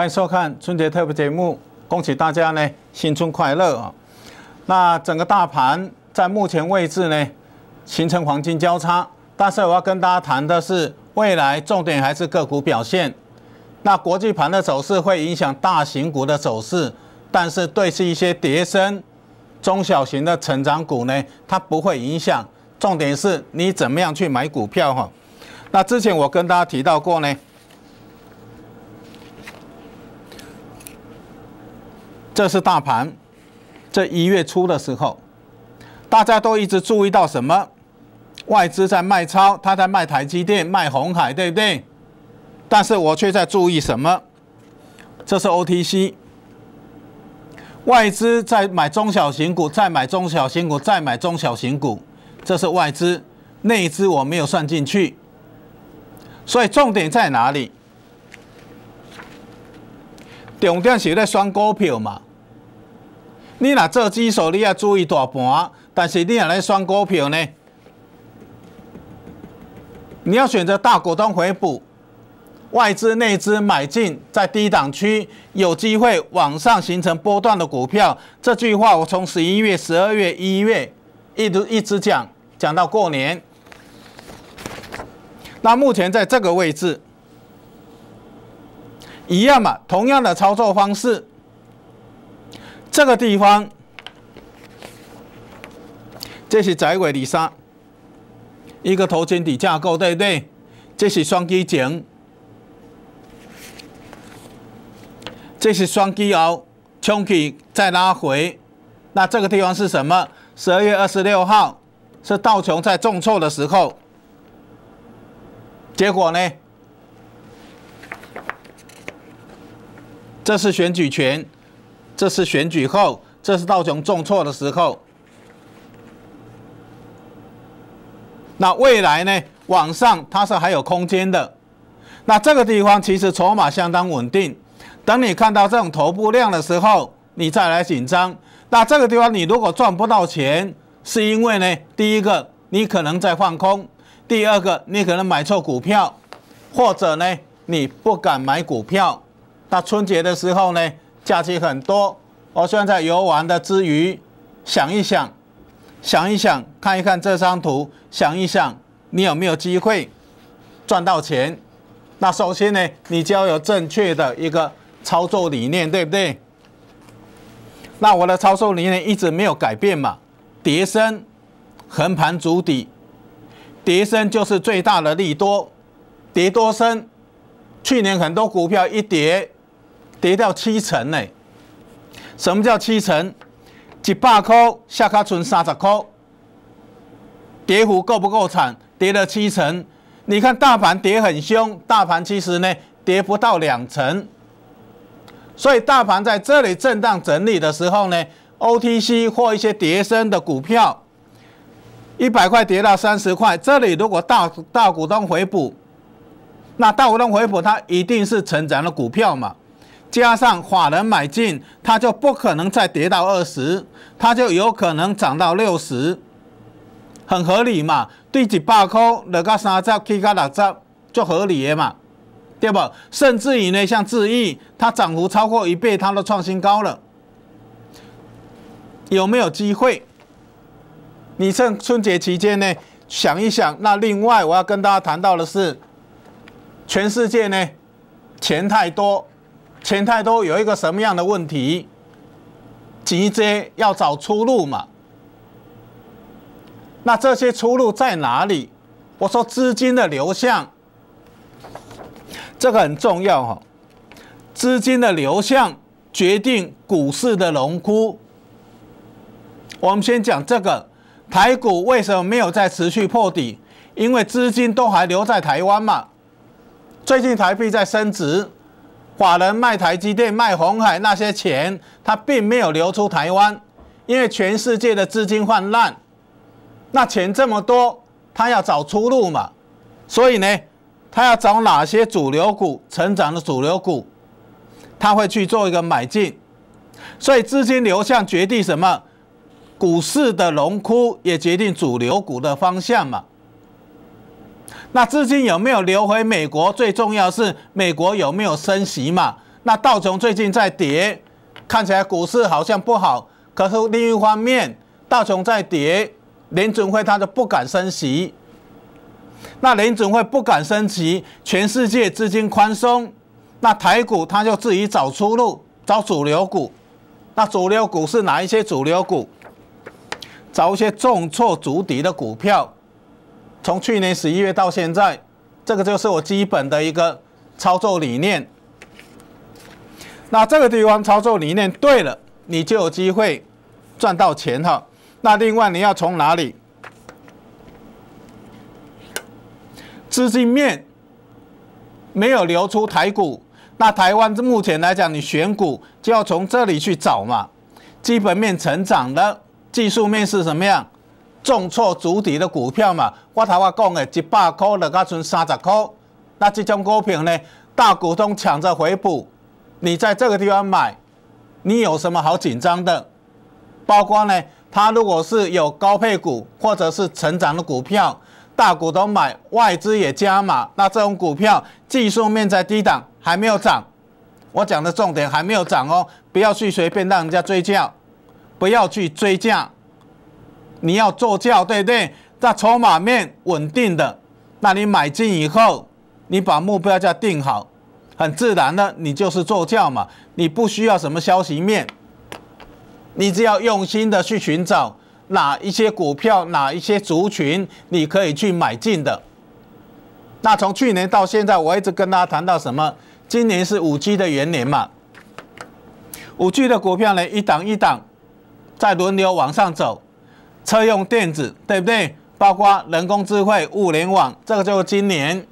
欢迎收看春节特别节目，恭喜大家呢新春快乐啊！那整个大盘在目前位置呢形成黄金交叉，但是我要跟大家谈的是未来重点还是个股表现。那国际盘的走势会影响大型股的走势，但是对是一些跌升中小型的成长股呢，它不会影响。重点是你怎么样去买股票哈？那之前我跟大家提到过呢。这是大盘，这一月初的时候，大家都一直注意到什么？外资在卖超，他在卖台积电、卖红海，对不对？但是我却在注意什么？这是 OTC，外资在买中小型股，再买中小型股，再买中小型股，这是外资，内资我没有算进去。所以重点在哪里？重点是在选股票嘛。你若做指数，你要注意大盘，但是你若来选股票呢？你要选择大股东回补、外资内资买进，在低档区有机会往上形成波段的股票。这句话我从十一月、十二月、一月一直一直讲，讲到过年。那目前在这个位置，一样嘛，同样的操作方式。这个地方，这是窄尾里沙，一个头肩底架构，对不对？这是双基颈，这是双基腰，冲起再拉回。那这个地方是什么？十二月二十六号是道琼在重挫的时候，结果呢？这是选举权。这是选举后，这是道琼重挫的时候。那未来呢？往上它是还有空间的。那这个地方其实筹码相当稳定。等你看到这种头部量的时候，你再来紧张。那这个地方你如果赚不到钱，是因为呢？第一个，你可能在放空；第二个，你可能买错股票，或者呢，你不敢买股票。那春节的时候呢？假期很多，我虽然在游玩的之余，想一想，想一想，看一看这张图，想一想，你有没有机会赚到钱？那首先呢，你就要有正确的一个操作理念，对不对？那我的操作理念一直没有改变嘛，叠升，横盘筑底，叠升就是最大的利多，叠多升，去年很多股票一跌。跌掉七成呢？什么叫七成？一百块下卡存三十块，跌幅够不够惨？跌了七成。你看大盘跌很凶，大盘其实呢跌不到两成。所以大盘在这里震荡整理的时候呢，OTC 或一些跌升的股票，一百块跌到三十块，这里如果大大股东回补，那大股东回补它一定是成长的股票嘛？加上法人买进，它就不可能再跌到二十，它就有可能涨到六十，很合理嘛？对一百块落到三十，起到六十，就合理的嘛，对不？甚至于呢，像智毅，它涨幅超过一倍，它都创新高了，有没有机会？你趁春节期间呢，想一想。那另外我要跟大家谈到的是，全世界呢，钱太多。钱太多有一个什么样的问题？急接要找出路嘛？那这些出路在哪里？我说资金的流向，这个很重要哈。资金的流向决定股市的荣枯。我们先讲这个台股为什么没有再持续破底？因为资金都还留在台湾嘛。最近台币在升值。法人卖台积电、卖红海那些钱，他并没有流出台湾，因为全世界的资金泛滥，那钱这么多，他要找出路嘛，所以呢，他要找哪些主流股成长的主流股，他会去做一个买进，所以资金流向决定什么？股市的龙枯也决定主流股的方向嘛。那资金有没有流回美国？最重要是美国有没有升息嘛？那道琼最近在跌，看起来股市好像不好。可是另一方面，道琼在跌，联准会它就不敢升息。那联准会不敢升息，全世界资金宽松，那台股它就自己找出路，找主流股。那主流股是哪一些主流股？找一些重挫足底的股票。从去年十一月到现在，这个就是我基本的一个操作理念。那这个地方操作理念对了，你就有机会赚到钱哈。那另外你要从哪里？资金面没有流出台股，那台湾目前来讲，你选股就要从这里去找嘛。基本面成长的，技术面是什么样？重挫主底的股票嘛。我头话讲的，一百块了，加存三十块。那这种股票呢，大股东抢着回补。你在这个地方买，你有什么好紧张的？包括呢，它如果是有高配股或者是成长的股票，大股东买，外资也加码，那这种股票技术面在低档还没有涨。我讲的重点还没有涨哦，不要去随便让人家追价，不要去追价，你要做价，对不对？在筹码面稳定的，那你买进以后，你把目标价定好。很自然的，你就是做教嘛，你不需要什么消息面，你只要用心的去寻找哪一些股票、哪一些族群你可以去买进的。那从去年到现在，我一直跟大家谈到什么？今年是五 G 的元年嘛，五 G 的股票呢，一档一档在轮流往上走，车用电子对不对？包括人工智慧、物联网，这个就是今年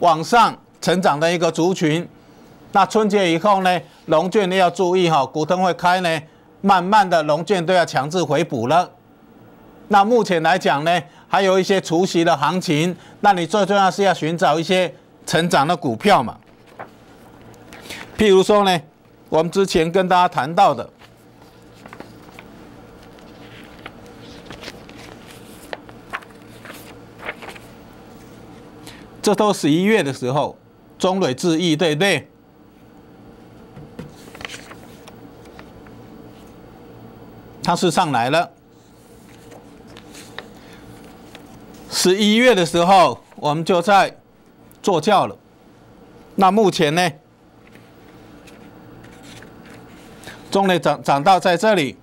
往上。成长的一个族群，那春节以后呢，龙卷你要注意哈，股东会开呢，慢慢的龙卷都要强制回补了。那目前来讲呢，还有一些除夕的行情，那你最重要是要寻找一些成长的股票嘛。譬如说呢，我们之前跟大家谈到的，这都十一月的时候。中磊智毅，对不对？它是上来了。十一月的时候，我们就在做教了。那目前呢，中磊涨涨到在这里，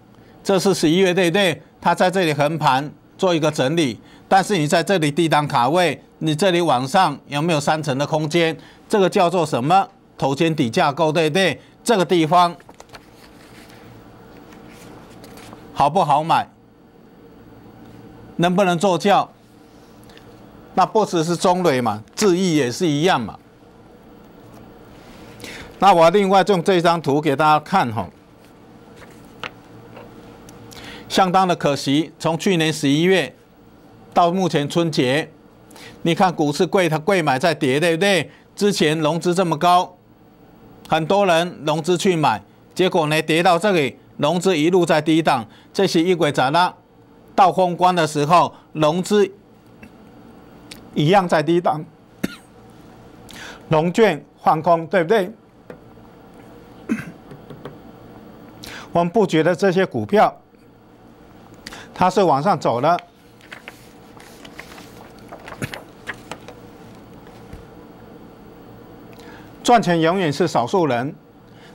这是十一月，对不对？它在这里横盘做一个整理，但是你在这里低档卡位，你这里往上有没有三层的空间？这个叫做什么头肩底架构，对不对？这个地方好不好买？能不能做轿？那不只是中磊嘛，智毅也是一样嘛。那我另外用这张图给大家看哈，相当的可惜，从去年十一月到目前春节，你看股市贵，它贵买在跌，对不对？之前融资这么高，很多人融资去买，结果呢跌到这里，融资一路在低档，这些一轨咋啦？到封关的时候，融资一样在低档，融券放空，对不对？我们不觉得这些股票它是往上走了。赚钱永远是少数人，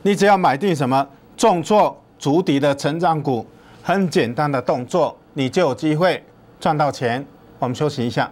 你只要买定什么重挫足底的成长股，很简单的动作，你就有机会赚到钱。我们休息一下。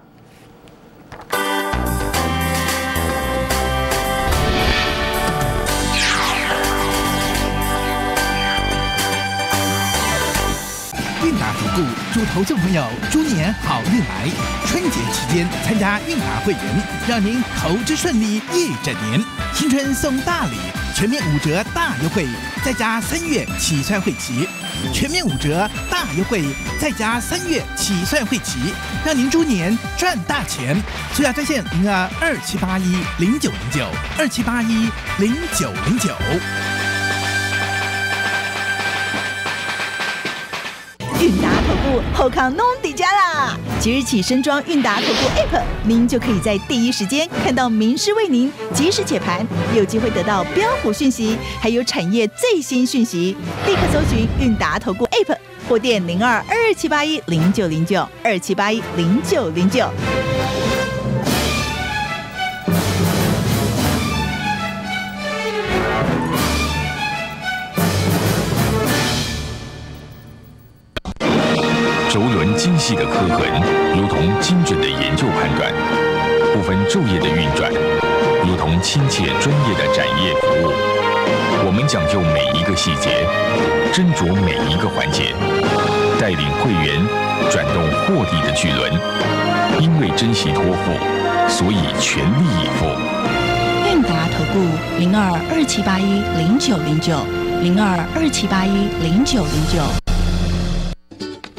祝投资朋友猪年好运来！春节期间参加运达会员，让您投资顺利一整年。新春送大礼，全面五折大优惠，再加三月起算会期。全面五折大优惠，再加三月起算会期，让您猪年赚大钱。速价在线零二二七八一零九零九二七八一零九零九。后康弄底家啦！即日起升装韵达投顾 App，您就可以在第一时间看到名师为您及时解盘，有机会得到标普讯息，还有产业最新讯息。立刻搜寻韵达投顾 App 或电零二二七八一零九零九二七八一零九零九。轴轮精细的刻痕，如同精准的研究判断；不分昼夜的运转，如同亲切专业的展业服务。我们讲究每一个细节，斟酌每一个环节，带领会员转动获利的巨轮。因为珍惜托付，所以全力以赴。韵达投顾零二二七八一零九零九零二二七八一零九零九。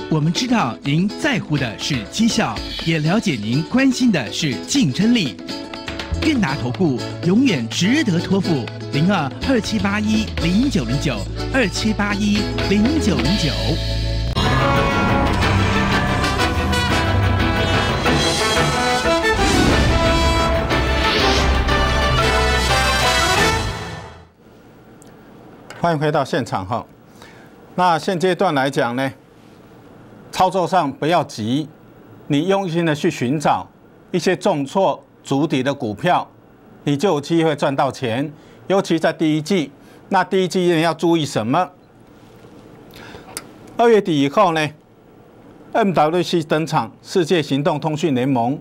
我们知道您在乎的是绩效，也了解您关心的是竞争力。韵达投顾永远值得托付。零二二七八一零九零九二七八一零九零九。欢迎回到现场哈。那现阶段来讲呢，操作上不要急，你用心的去寻找一些重挫足底的股票，你就有机会赚到钱。尤其在第一季，那第一季你要注意什么？二月底以后呢，MWC 登场，世界行动通讯联盟。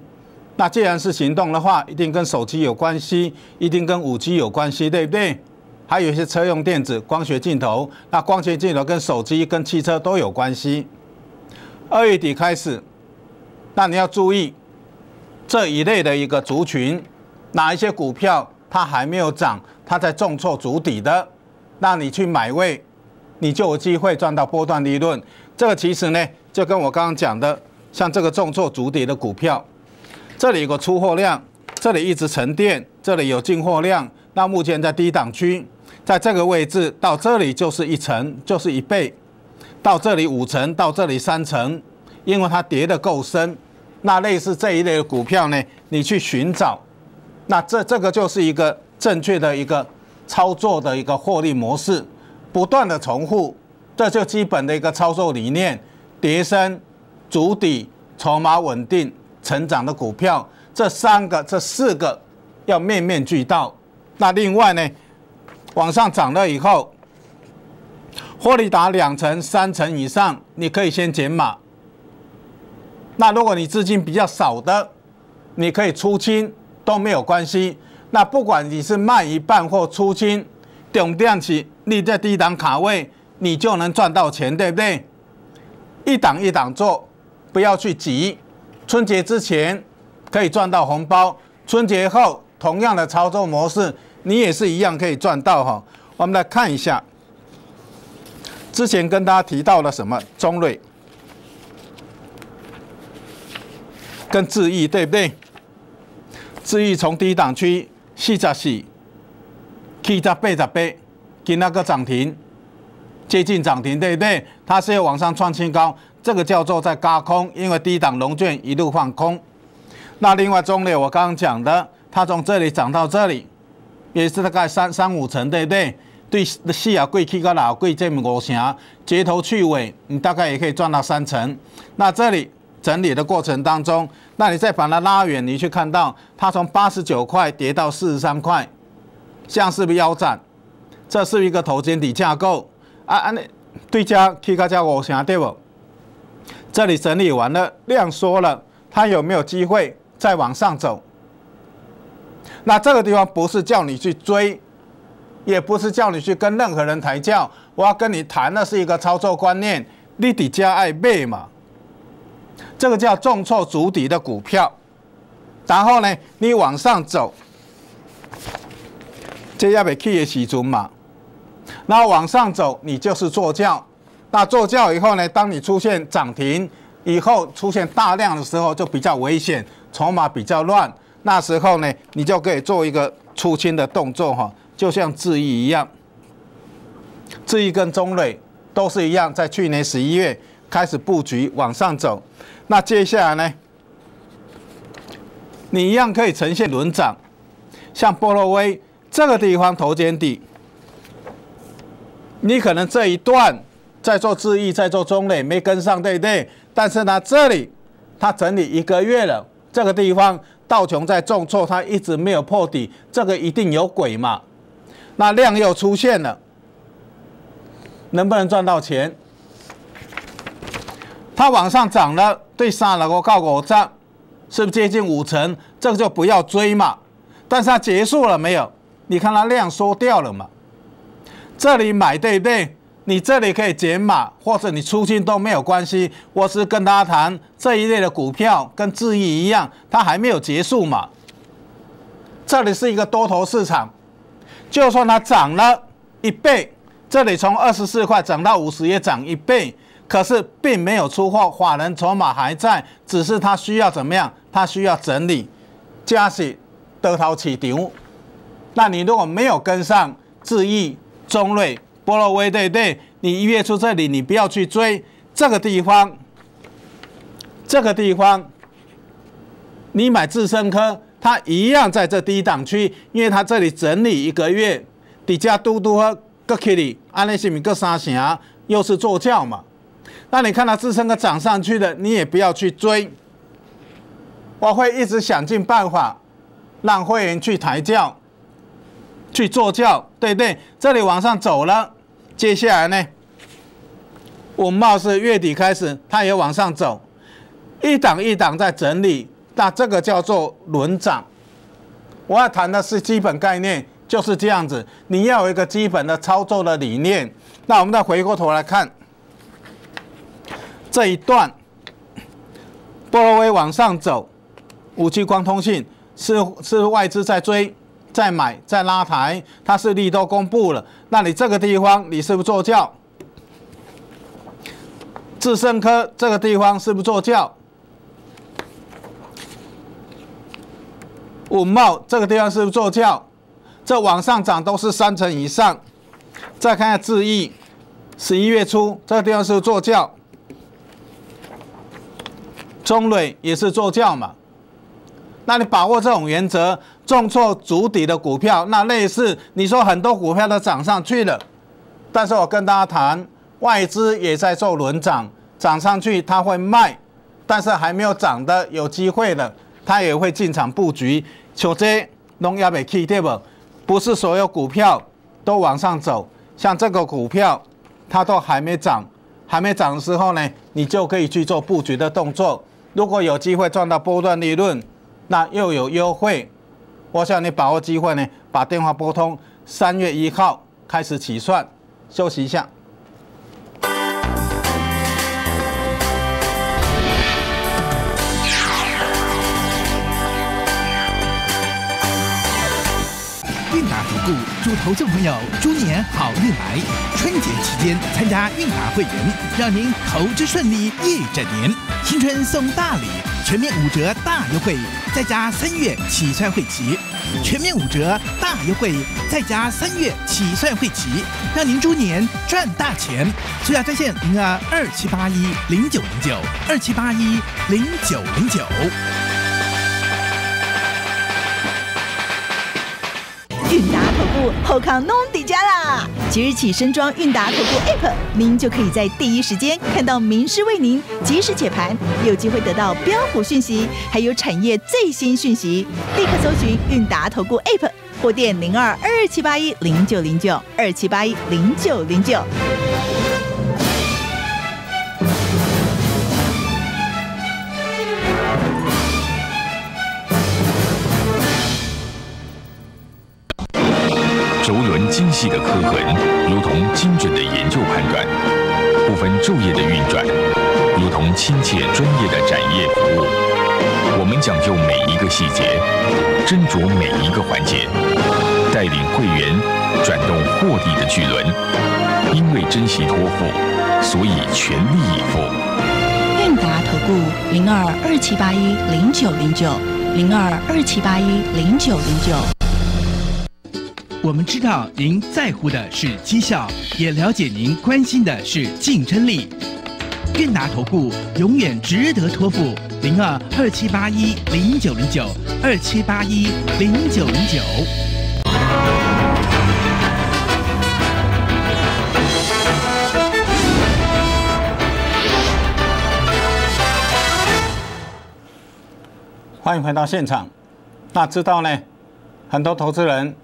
那既然是行动的话，一定跟手机有关系，一定跟五 G 有关系，对不对？还有一些车用电子、光学镜头，那光学镜头跟手机、跟汽车都有关系。二月底开始，那你要注意这一类的一个族群，哪一些股票它还没有涨，它在重挫足底的，那你去买位，你就有机会赚到波段利润。这个其实呢，就跟我刚刚讲的，像这个重挫足底的股票，这里有个出货量，这里一直沉淀，这里有进货量，那目前在低档区。在这个位置到这里就是一层，就是一倍；到这里五层，到这里三层，因为它跌得够深。那类似这一类的股票呢，你去寻找，那这这个就是一个正确的一个操作的一个获利模式，不断的重复，这就基本的一个操作理念：叠升、筑底、筹码稳定、成长的股票，这三个、这四个要面面俱到。那另外呢？往上涨了以后，获利达两成、三成以上，你可以先减码。那如果你资金比较少的，你可以出清都没有关系。那不管你是卖一半或出清，重点起你在低档卡位，你就能赚到钱，对不对？一档一档做，不要去急。春节之前可以赚到红包，春节后同样的操作模式。你也是一样可以赚到哈，我们来看一下，之前跟大家提到了什么中瑞跟智毅对不对？智毅从低档区四十四，七十八十八，跟那个涨停接近涨停对不对？它是要往上创新高，这个叫做在高空，因为低档龙卷一路放空。那另外中瑞我刚刚讲的，它从这里涨到这里。也是大概三三五成，对不对？对，细啊贵去个老贵这五成，截头去尾，你大概也可以赚到三成。那这里整理的过程当中，那你再把它拉远，你去看到它从八十九块跌到四十三块，像是不是腰斩？这是一个头肩底架构啊啊！那对家去个加五成对不？这里整理完了，量缩了，它有没有机会再往上走？那这个地方不是叫你去追，也不是叫你去跟任何人抬轿，我要跟你谈的是一个操作观念，你底加爱背嘛，这个叫重挫足底的股票，然后呢，你往上走，这要被 K 的时准嘛，然后往上走，你就是坐轿，那坐轿以后呢，当你出现涨停以后，出现大量的时候就比较危险，筹码比较乱。那时候呢，你就可以做一个出清的动作哈，就像智毅一样，智毅跟中磊都是一样，在去年十一月开始布局往上走。那接下来呢，你一样可以呈现轮涨，像波罗威这个地方头肩底，你可能这一段在做智易，在做中磊没跟上，对不对？但是呢，这里它整理一个月了，这个地方道琼在重挫，它一直没有破底，这个一定有鬼嘛？那量又出现了，能不能赚到钱？它往上涨了，对三了个高股涨，是不是接近五成？这个就不要追嘛。但是它结束了没有？你看它量缩掉了嘛？这里买对不对？你这里可以减码，或者你出清都没有关系。我是跟大家谈这一类的股票，跟智毅一样，它还没有结束嘛。这里是一个多头市场。就算它涨了一倍，这里从二十四块涨到五十也涨一倍，可是并没有出货，法人筹码还在，只是它需要怎么样？它需要整理，加息得头起顶。那你如果没有跟上智毅、中瑞、波罗威，对不对？你一月初这里你不要去追这个地方，这个地方你买智深科。它一样在这低档区，因为它这里整理一个月，底价嘟嘟和各 K 里，安利西米各三峡又是坐轿嘛。那你看到自身个涨上去的，你也不要去追。我会一直想尽办法让会员去抬轿，去坐轿，对不对？这里往上走了，接下来呢，我貌似月底开始它也往上走，一档一档在整理。那这个叫做轮涨，我要谈的是基本概念，就是这样子。你要有一个基本的操作的理念。那我们再回过头来看这一段，波罗威往上走，五 G 光通信是是外资在追、在买、在拉抬，它是利都公布了。那你这个地方你是不是做轿？智胜科这个地方是不是做轿？五茂这个地方是不是做轿？这往上涨都是三成以上。再看下智毅，十一月初这个地方是做轿，中磊也是做轿嘛。那你把握这种原则，重挫足底的股票，那类似你说很多股票都涨上去了，但是我跟大家谈，外资也在做轮涨，涨上去它会卖，但是还没有涨的有机会的。他也会进场布局，求这农业的 key 对不？不是所有股票都往上走，像这个股票，它都还没涨，还没涨的时候呢，你就可以去做布局的动作。如果有机会赚到波段利润，那又有优惠，我想你把握机会呢，把电话拨通，三月一号开始起算，休息一下。祝投资朋友猪年好运来！春节期间参加韵达会员，让您投资顺利一整年。新春送大礼，全面五折大优惠，再加三月起算会期。全面五折大优惠，再加三月起算会期，让您猪年赚大钱。速价在线零二二七八一零九零九二七八一零九零九。后康弄底家啦！即日起身装韵达投顾 App，您就可以在第一时间看到名师为您及时解盘，有机会得到标普讯息，还有产业最新讯息。立刻搜寻韵达投顾 App，或电零二二七八一零九零九二七八一零九零九。的刻痕，如同精准的研究判断；不分昼夜的运转，如同亲切专业的展业服务。我们讲究每一个细节，斟酌每一个环节，带领会员转动获利的巨轮。因为珍惜托付，所以全力以赴。韵达投顾零二二七八一零九零九零二二七八一零九零九。我们知道您在乎的是绩效，也了解您关心的是竞争力。韵达投顾永远值得托付。零二二七八一零九零九二七八一零九零九。欢迎回到现场。那知道呢，很多投资人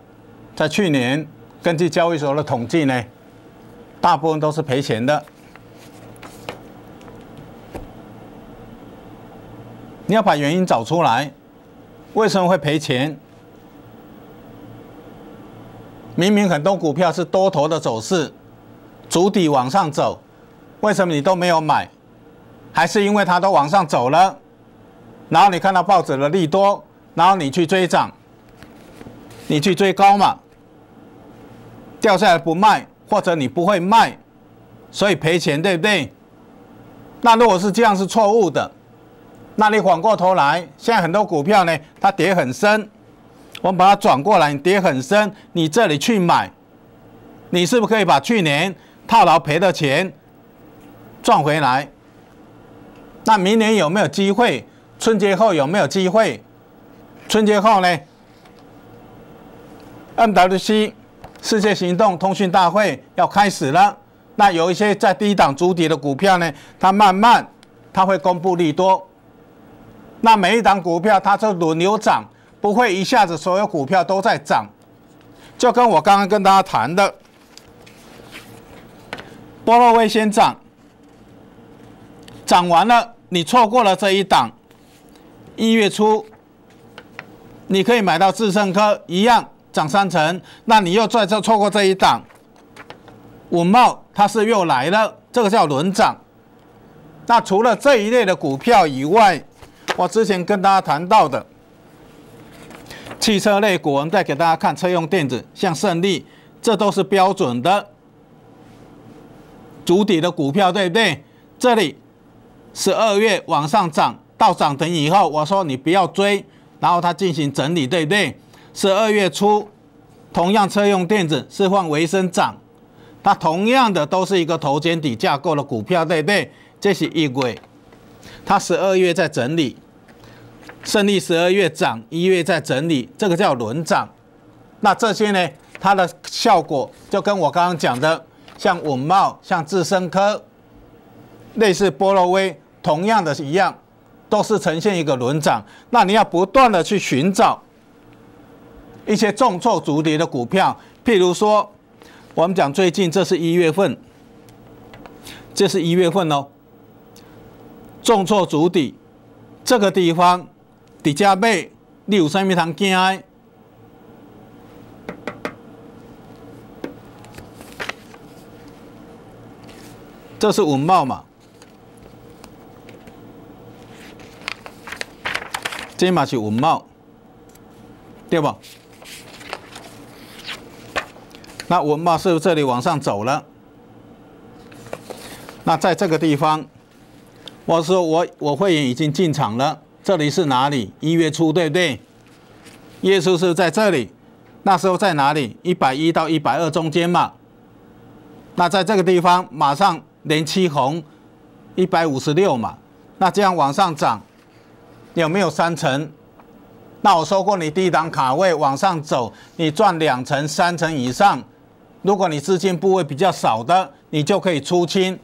在去年根据交易所的统计呢，大部分都是赔钱的。你要把原因找出来，为什么会赔钱？明明很多股票是多头的走势，主底往上走，为什么你都没有买？还是因为它都往上走了，然后你看到报纸的利多，然后你去追涨，你去追高嘛，掉下来不卖，或者你不会卖，所以赔钱，对不对？那如果是这样是错误的。那你反过头来，现在很多股票呢，它跌很深，我们把它转过来，跌很深，你这里去买，你是不是可以把去年套牢赔的钱赚回来？那明年有没有机会？春节后有没有机会？春节后呢？MWC 世界行动通讯大会要开始了，那有一些在低档主底的股票呢，它慢慢它会公布利多。那每一档股票它就轮流涨，不会一下子所有股票都在涨，就跟我刚刚跟大家谈的，波洛威先涨，涨完了，你错过了这一档，一月初你可以买到智胜科一样涨三成，那你又在这错过这一档，稳茂它是又来了，这个叫轮涨。那除了这一类的股票以外，我之前跟大家谈到的汽车类股，我们再给大家看车用电子，像胜利，这都是标准的主底的股票，对不对？这里十二月往上涨到涨停以后，我说你不要追，然后它进行整理，对不对？十二月初，同样车用电子是换维生涨，它同样的都是一个头肩底架构的股票，对不对？这是一轨，它十二月在整理。胜利十二月涨，一月在整理，这个叫轮涨。那这些呢？它的效果就跟我刚刚讲的，像稳茂、像智深科、类似波罗威，同样的一样，都是呈现一个轮涨。那你要不断的去寻找一些重挫足底的股票，譬如说，我们讲最近这是一月份，这是一月份哦，重挫足底这个地方。底价买，你有啥物通惊？这是稳茂嘛？这嘛是稳茂，对不？那稳茂是不是这里往上走了？那在这个地方，我说我我会员已经进场了。这里是哪里？一月初，对不对？一月初是在这里，那时候在哪里？一百一到一百二中间嘛。那在这个地方马上连七红，一百五十六嘛。那这样往上涨，有没有三成？那我说过，你低档卡位往上走，你赚两成、三成以上。如果你资金部位比较少的，你就可以出清。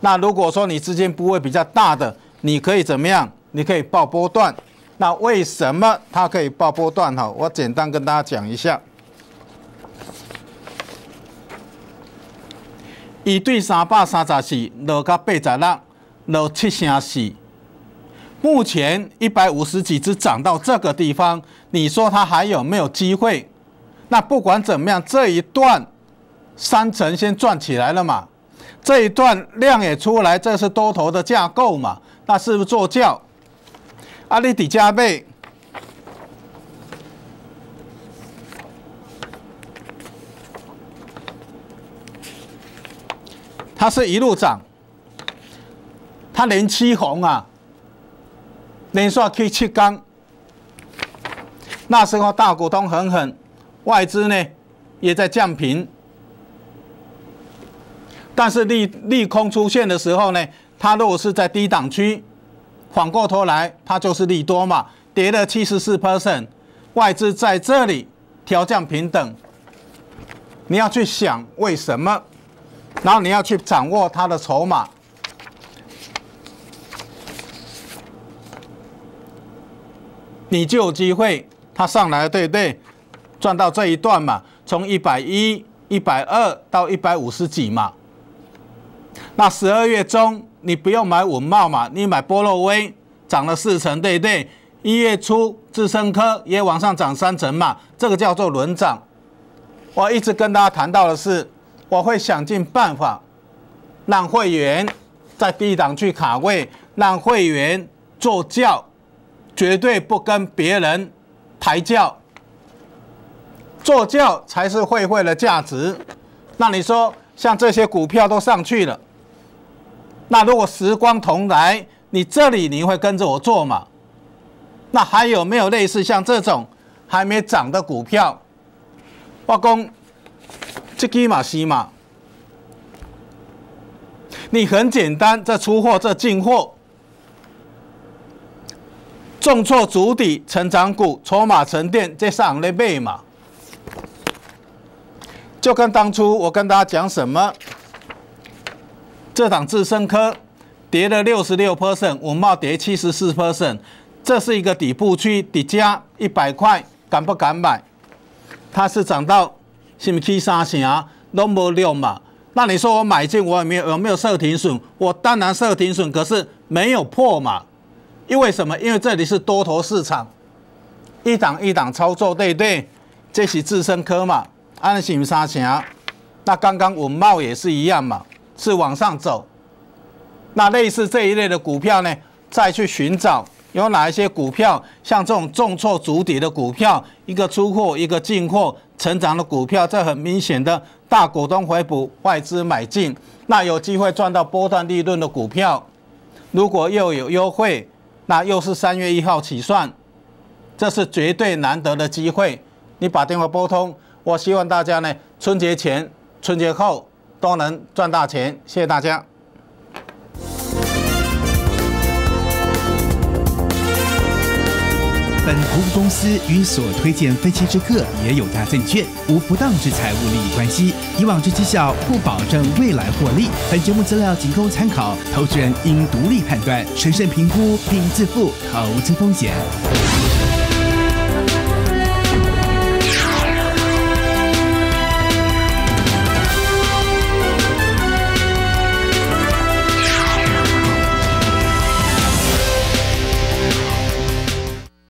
那如果说你资金部位比较大的，你可以怎么样？你可以报波段，那为什么它可以报波段？哈，我简单跟大家讲一下。一对三百三十四落到八十六，落七成四。目前一百五十几只涨到这个地方，你说它还有没有机会？那不管怎么样，这一段三成先赚起来了嘛？这一段量也出来，这是多头的架构嘛？那是不是做轿？阿里底加倍，它是一路涨，它连七红啊，连续去七缸。那时候大股东狠狠，外资呢也在降频。但是利利空出现的时候呢，它如果是在低档区，反过头来它就是利多嘛，跌了七十四 percent，外资在这里调降平等，你要去想为什么，然后你要去掌握它的筹码，你就有机会它上来对不对？赚到这一段嘛，从一百一、一百二到一百五十几嘛。那十二月中你不用买稳茂嘛，你买波洛威涨了四成，对不对？一月初智深科也往上涨三成嘛，这个叫做轮涨。我一直跟大家谈到的是，我会想尽办法让会员在低档去卡位，让会员做轿，绝对不跟别人抬轿，做轿才是会会的价值。那你说像这些股票都上去了？那如果时光同来，你这里你会跟着我做吗？那还有没有类似像这种还没涨的股票？我讲这基马西嘛，你很简单，这出货这进货，重挫主底成长股，筹码沉淀这上来背嘛，就跟当初我跟大家讲什么？这档智深科跌了六十六 percent，五茂跌七十四 percent，这是一个底部区，底价一百块，敢不敢买？它是涨到是不七三成，都没六嘛？那你说我买进，我有没有有没有设停损？我当然设停损，可是没有破嘛？因为什么？因为这里是多头市场，一档一档操作，对不对？这是智深科嘛？安是三成，那刚刚五茂也是一样嘛？是往上走，那类似这一类的股票呢，再去寻找有哪一些股票，像这种重挫主底的股票，一个出货，一个进货，成长的股票，这很明显的大股东回补，外资买进，那有机会赚到波段利润的股票，如果又有优惠，那又是三月一号起算，这是绝对难得的机会。你把电话拨通，我希望大家呢，春节前、春节后。都能赚大钱，谢谢大家。本服务公司与所推荐分期之客也有大证券无不当之财务利益关系，以往之绩效不保证未来获利。本节目资料仅供参考，投资人应独立判断、审慎评估并自负投资风险。